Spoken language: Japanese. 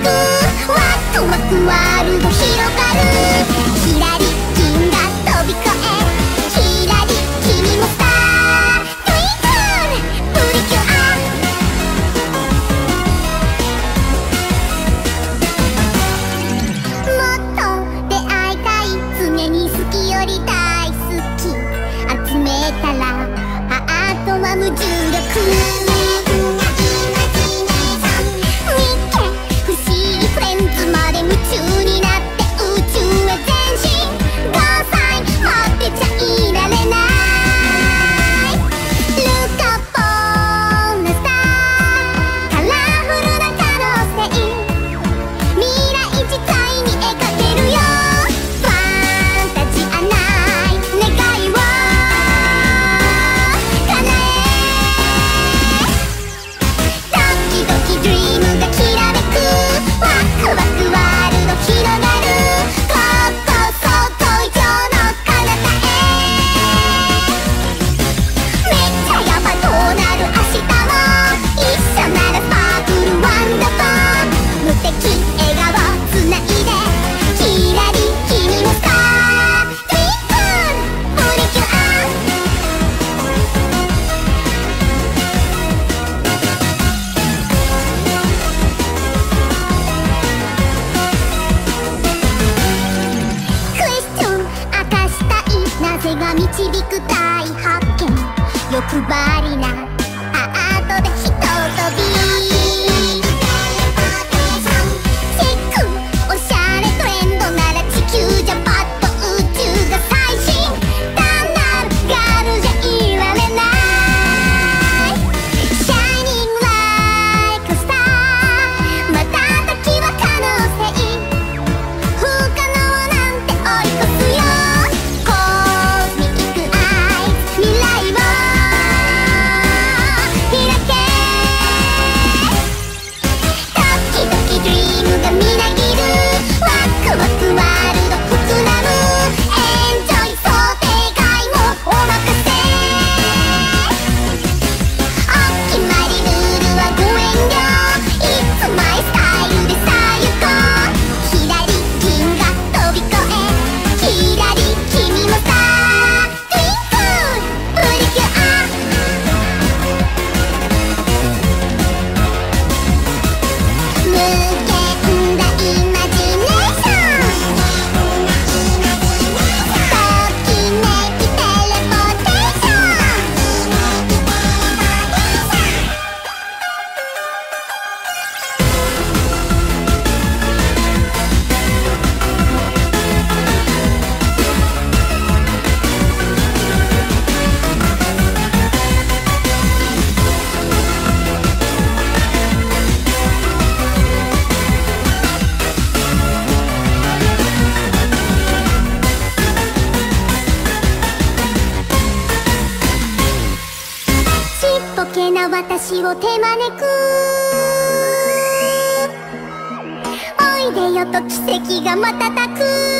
ワクワクワクワールド広がる。導く大発見。欲張りなとけな私を手招く。おいでよと奇跡が瞬く。